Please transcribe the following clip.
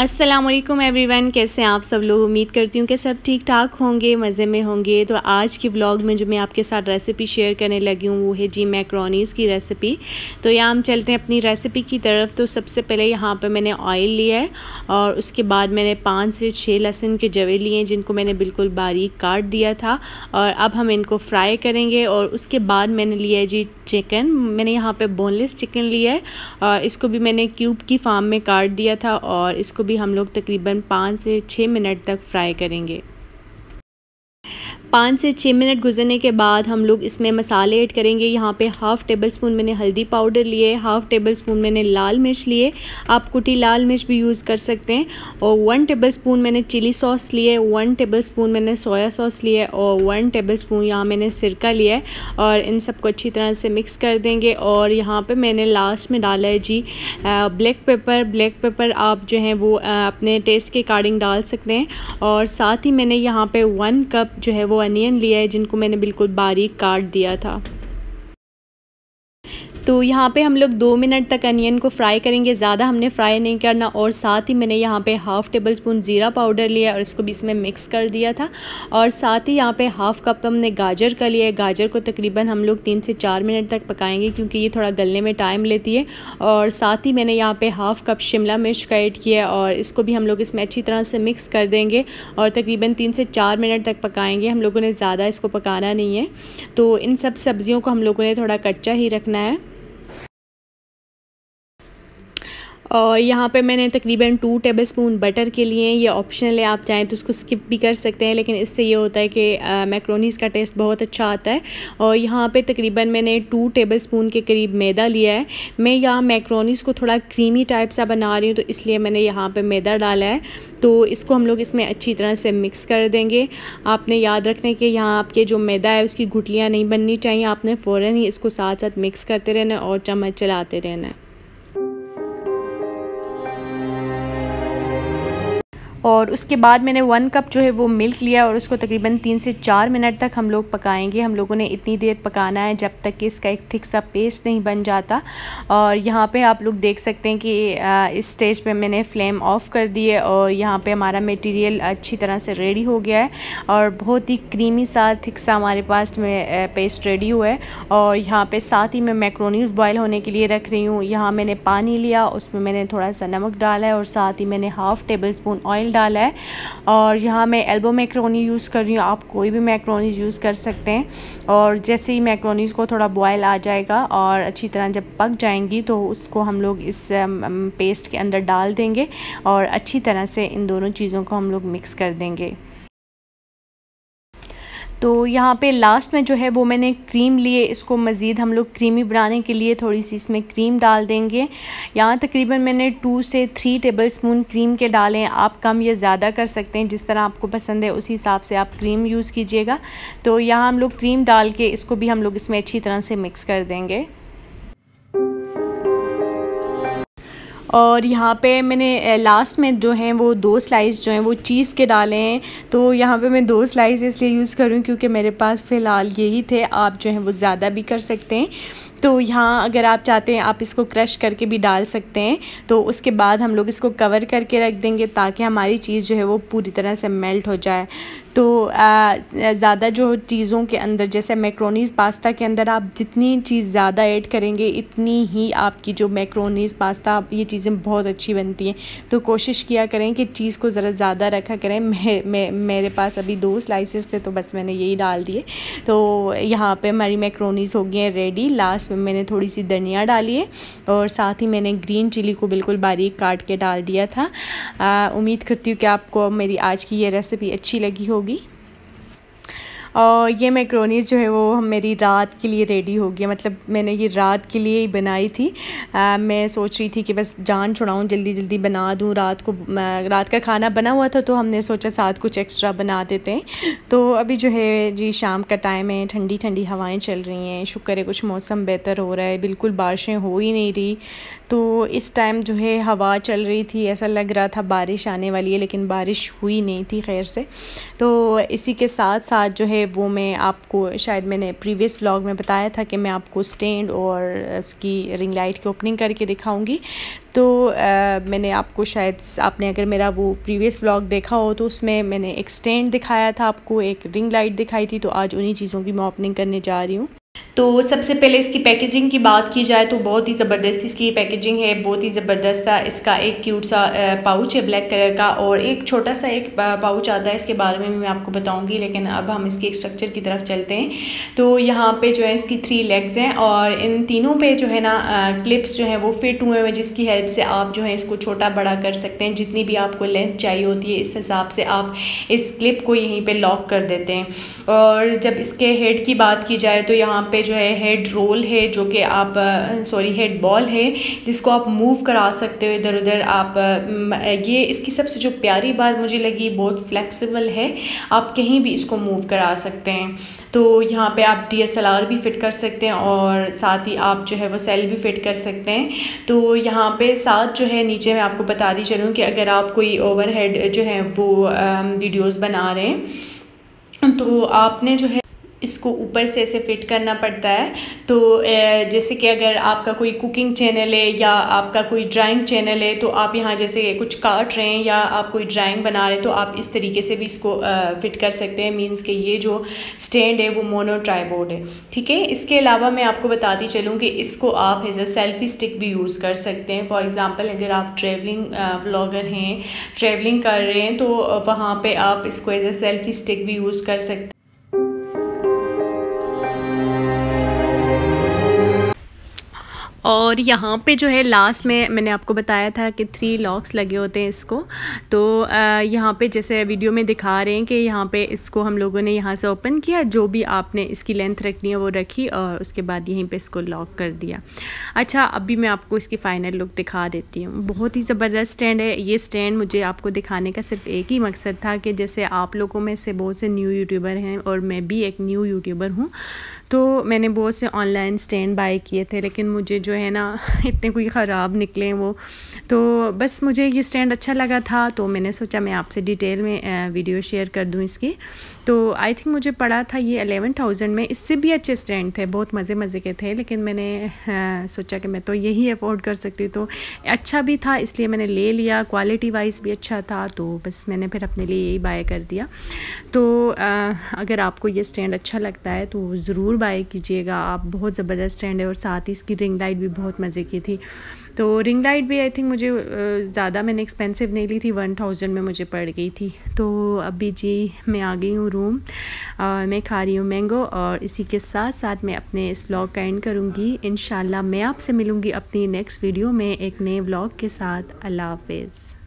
वालेकुम एवरीवन कैसे आप सब लोग? उम्मीद करती हूँ कि सब ठीक ठाक होंगे, मज़े में होंगे। तो आज के ब्लॉग में जो मैं आपके साथ रेसिपी शेयर करने लगी हूँ, वो है जी मैक्रोनीज़ की रेसिपी तो यहाँ हम चलते हैं अपनी रेसिपी की तरफ़। तो सबसे पहले यहाँ पर मैंने ऑयल लिया है और उसके बाद मैंने पाँच से छः लहसुन के जवे लिए हैं, जिनको मैंने बिल्कुल बारीक काट दिया था। और अब हम इनको फ्राई करेंगे और उसके बाद मैंने लिया है जी चिकन मैंने यहाँ पर बोनलेस चिकन लिया है। और इसको भी मैंने क्यूब की फार्म में काट दिया था और इसको भी हम लोग तकरीबन पाँच से छः मिनट तक फ्राई करेंगे। पाँच से छः मिनट गुजरने के बाद हम लोग इसमें मसाले ऐड करेंगे। यहाँ पे हाफ़ टेबल स्पून मैंने हल्दी पाउडर लिए, हाफ़ टेबल स्पून मैंने लाल मिर्च लिए। आप कुटी लाल मिर्च भी यूज़ कर सकते हैं और वन टेबल स्पून मैंने चिली सॉस लिए, वन टेबल स्पून मैंने सोया सॉस लिए और वन टेबल स्पून यहाँ मैंने सिरका लिया है और इन सबको अच्छी तरह से मिक्स कर देंगे और यहाँ पर मैंने लास्ट में डाला है जी ब्लैक पेपर। ब्लैक पेपर आप जो है वो अपने टेस्ट के अकॉर्डिंग डाल सकते हैं और साथ ही मैंने यहाँ पर वन कप जो है वो अनियन लिया है जिनको मैंने बिल्कुल बारीक काट दिया था। तो यहाँ पे हम लोग दो मिनट तक अनियन को फ्राई करेंगे। ज़्यादा हमने फ्राई नहीं करना और साथ ही मैंने यहाँ पे हाफ़ टेबल स्पून ज़ीरा पाउडर लिया और इसको भी इसमें मिक्स कर दिया था। और साथ ही यहाँ पे हाफ़ कप हमने गाजर का लिया। है गाजर को तकरीबन हम लोग तीन से चार मिनट तक पकाएँगे क्योंकि ये थोड़ा गलने में टाइम लेती है। और साथ ही मैंने यहाँ पर हाफ़ कप शिमला मिर्च का ऐड किया और इसको भी हम लोग इसमें अच्छी तरह से मिक्स कर देंगे और तकरीबन तीन से चार मिनट तक पकाएँगे। हम लोगों ने ज़्यादा इसको पकाना नहीं है। तो इन सब सब्ज़ियों को हम लोगों ने थोड़ा कच्चा ही रखना है। और यहाँ पे मैंने तकरीबन टू टेबल स्पून बटर के लिए ये ऑप्शनल है, आप चाहें तो उसको स्किप भी कर सकते हैं, लेकिन इससे ये होता है कि मैक्रोनीस का टेस्ट बहुत अच्छा आता है। और यहाँ पे तकरीबन मैंने टू टेबल स्पून के करीब मैदा लिया है। मैं यहाँ मैक्रोनीस को थोड़ा क्रीमी टाइप सा बना रही हूँ तो इसलिए मैंने यहाँ पर मैदा डाला है। तो इसको हम लोग इसमें अच्छी तरह से मिक्स कर देंगे। आपने याद रखना कि यहाँ आपके जो मैदा है, उसकी गुटलियाँ नहीं बननी चाहिए, आपने फ़ौर ही इसको साथ साथ मिक्स करते रहना और चम्मच चलाते रहना और उसके बाद मैंने वन कप जो है वो मिल्क लिया और उसको तकरीबन तीन से चार मिनट तक हम लोग पकाएँगे। हम लोगों ने इतनी देर पकाना है जब तक कि इसका एक थिक सा पेस्ट नहीं बन जाता। और यहाँ पे आप लोग देख सकते हैं कि इस स्टेज पे मैंने फ्लेम ऑफ़ कर दी है और यहाँ पे हमारा मटेरियल अच्छी तरह से रेडी हो गया है। और बहुत ही क्रीमी सा थिक सा हमारे पास में पेस्ट रेडी हुआ है। और यहाँ पर साथ ही मैं मैक्रोनीस बॉयल होने के लिए रख रही हूँ। यहाँ मैंने पानी लिया, उसमें मैंने थोड़ा सा नमक डाला है और साथ ही मैंने हाफ़ टेबल स्पून ऑयल डाला है। और यहाँ मैं एल्बो मैक्रोनी यूज़ कर रही हूँ। आप कोई भी मैक्रोनी यूज़ कर सकते हैं। और जैसे ही मैक्रोनीज़ को थोड़ा बॉयल आ जाएगा और अच्छी तरह जब पक जाएँगी तो उसको हम लोग इस पेस्ट के अंदर डाल देंगे और अच्छी तरह से इन दोनों चीज़ों को हम लोग मिक्स कर देंगे। तो यहाँ पे लास्ट में जो है वो मैंने क्रीम लिए, इसको मज़ीद हम लोग क्रीमी बनाने के लिए थोड़ी सी इसमें क्रीम डाल देंगे। यहाँ तकरीबन मैंने टू से थ्री टेबल स्पून क्रीम के डालें आप कम या ज़्यादा कर सकते हैं, जिस तरह आपको पसंद है, उसी हिसाब से आप क्रीम यूज़ कीजिएगा। तो यहाँ हम लोग क्रीम डाल के इसको भी हम लोग इसमें अच्छी तरह से मिक्स कर देंगे। और यहाँ पे मैंने लास्ट में जो हैं वो दो स्लाइस जो हैं वो चीज़ के डाले हैं। तो यहाँ पे मैं दो स्लाइस इसलिए यूज़ करूँ क्योंकि मेरे पास फ़िलहाल यही थे। आप जो हैं वो ज़्यादा भी कर सकते हैं। तो यहाँ अगर आप चाहते हैं आप इसको क्रश करके भी डाल सकते हैं तो उसके बाद हम लोग इसको कवर करके रख देंगे ताकि हमारी चीज़ जो है वो पूरी तरह से मेल्ट हो जाए। तो ज़्यादा जो चीज़ों के अंदर जैसे मैक्रोनीज़ पास्ता के अंदर आप जितनी चीज़ ज़्यादा ऐड करेंगे इतनी ही आपकी जो मैक्रोनीज़ पास्ता ये चीज़ें बहुत अच्छी बनती हैं। तो कोशिश किया करें कि चीज़ को ज़रा ज़्यादा रखा करें। मैं, मे, मेरे पास अभी दो स्लाइसेस थे तो बस मैंने यही डाल दिए। तो यहाँ पे हमारी मैक्रोनीज़ हो गई हैं रेडी लास्ट में मैंने थोड़ी सी धनिया डाली है और साथ ही मैंने ग्रीन चिली को बिल्कुल बारीक काट के डाल दिया था। उम्मीद करती हूँ कि आपको मेरी आज की ये रेसिपी अच्छी लगी होगी। और ये मैक्रोनीस जो है वो मेरी रात के लिए रेडी हो गया मतलब मैंने ये रात के लिए ही बनाई थी। आ, मैं सोच रही थी कि बस जान छुड़ाऊँ जल्दी जल्दी बना दूँ रात को रात का खाना बना हुआ था तो हमने सोचा साथ कुछ एक्स्ट्रा बना देते हैं। तो अभी जो है जी शाम का टाइम है ठंडी ठंडी हवाएँ चल रही हैं शुक्र है कुछ मौसम बेहतर हो रहा है बिल्कुल बारिशें हो ही नहीं रही। तो इस टाइम जो है हवा चल रही थी ऐसा लग रहा था बारिश आने वाली है लेकिन बारिश हुई नहीं थी खैर से। तो इसी के साथ साथ जो है वो मैं आपको शायद मैंने प्रीवियस व्लॉग में बताया था कि मैं आपको स्टैंड और उसकी रिंग लाइट की ओपनिंग करके दिखाऊँगी। तो आ, मैंने आपको शायद आपने अगर मेरा वो प्रीवियस व्लॉग देखा हो तो उसमें मैंने एक स्टैंड दिखाया था आपको एक रिंग लाइट दिखाई थी तो आज उन्हीं चीज़ों की मैं ओपनिंग करने जा रही हूँ। तो सबसे पहले इसकी पैकेजिंग की बात की जाए तो बहुत ही ज़बरदस्त इसकी पैकेजिंग है, बहुत ही ज़बरदस्त था। इसका एक क्यूट सा पाउच है ब्लैक कलर का और एक छोटा सा एक पाउच आता है, इसके बारे में मैं आपको बताऊँगी, लेकिन अब हम इसके एक स्ट्रक्चर की तरफ़ चलते हैं। तो यहाँ पे जो है इसकी थ्री लेग्स हैं और इन तीनों पे जो है ना क्लिप्स जो है वो फिट हुए हुए जिसकी हेल्प से आप जो है इसको छोटा बड़ा कर सकते हैं। जितनी भी आपको लेंथ चाहिए होती है, इस हिसाब से आप इस क्लिप को यहीं पर लॉक कर देते हैं। और जब इसके हेड की बात की जाए तो यहाँ पे जो है हेड रोल है, जो कि आप सॉरी हेड बॉल है, जिसको आप मूव करा सकते हो इधर उधर। आप ये इसकी सबसे जो प्यारी बात मुझे लगी, बहुत फ्लेक्सिबल है, आप कहीं भी इसको मूव करा सकते हैं। तो यहाँ पे आप डीएसएलआर भी फ़िट कर सकते हैं और साथ ही आप जो है वो सेल भी फ़िट कर सकते हैं। तो यहाँ पे साथ जो है, नीचे मैं आपको बता दी चलूँ कि अगर आप कोई ओवरहेड जो है वो वीडियोस बना रहे हैं तो आपने जो है इसको ऊपर से ऐसे फिट करना पड़ता है। तो जैसे कि अगर आपका कोई कुकिंग चैनल है या आपका कोई ड्राइंग चैनल है तो आप यहाँ जैसे कुछ काट रहे हैं या आप कोई ड्राइंग बना रहे हैं तो आप इस तरीके से भी इसको फिट कर सकते हैं। मींस कि ये जो स्टैंड है, वो मोनो ट्राईबोर्ड है। ठीक है? इसके अलावा मैं आपको बताती चलूँ कि इसको आप एज अ सेल्फी स्टिक भी यूज़ कर सकते हैं। फॉर एग्ज़ाम्पल अगर आप ट्रेवलिंग व्लॉगर हैं, ट्रेवलिंग कर रहे हैं तो वहाँ पर आप इसको एज अ सेल्फी स्टिक भी यूज़ कर सकते हैं। और यहाँ पे जो है लास्ट में मैंने आपको बताया था कि थ्री लॉक्स लगे होते हैं इसको। तो यहाँ पे जैसे वीडियो में दिखा रहे हैं कि यहाँ पे इसको हम लोगों ने यहाँ से ओपन किया, जो भी आपने इसकी लेंथ रखनी है वो रखी और उसके बाद यहीं पे इसको लॉक कर दिया। अच्छा अभी मैं आपको इसकी फ़ाइनल लुक दिखा देती हूँ। बहुत ही ज़बरदस्त स्टैंड है। ये स्टैंड मुझे आपको दिखाने का सिर्फ़ एक ही मकसद था कि जैसे आप लोगों में से बहुत से न्यू यूट्यूबर हैं और मैं भी एक न्यू यूट्यूबर हूँ। तो मैंने बहुत से ऑनलाइन स्टैंड बाय किए थे, लेकिन मुझे जो है ना, इतने कोई ख़राब निकले वो। तो बस मुझे ये स्टैंड अच्छा लगा था तो मैंने सोचा मैं आपसे डिटेल में वीडियो शेयर कर दूँ इसकी। तो आई थिंक मुझे पड़ा था ये अलेवन थाउज़ेंड में। इससे भी अच्छे स्टैंड थे, बहुत मज़े मज़े के थे, लेकिन मैंने सोचा कि मैं तो यही अफोर्ड कर सकती हूँ। तो अच्छा भी था, इसलिए मैंने ले लिया। क्वालिटी वाइज भी अच्छा था तो बस मैंने फिर अपने लिए यही बाय कर दिया। तो अगर आपको ये स्टैंड अच्छा लगता है तो ज़रूर बाय कीजिएगा। आप बहुत ज़बरदस्त स्टैंड है और साथ ही इसकी रिंग लाइट भी बहुत मज़े की थी। तो रिंग लाइट भी आई थिंक मुझे ज़्यादा मैंने एक्सपेंसिव नहीं ली थी वन थाउज़ेंड में मुझे पड़ गई थी। तो अभी जी मैं आ गई हूँ रूम और मैं खा रही हूँ मैंगो और इसी के साथ साथ मैं अपने इस ब्लॉग का एंड करूँगी। इन मैं आपसे मिलूँगी अपनी नेक्स्ट वीडियो में एक नए ब्लॉग के साथ। अल्लाह हाफिज़।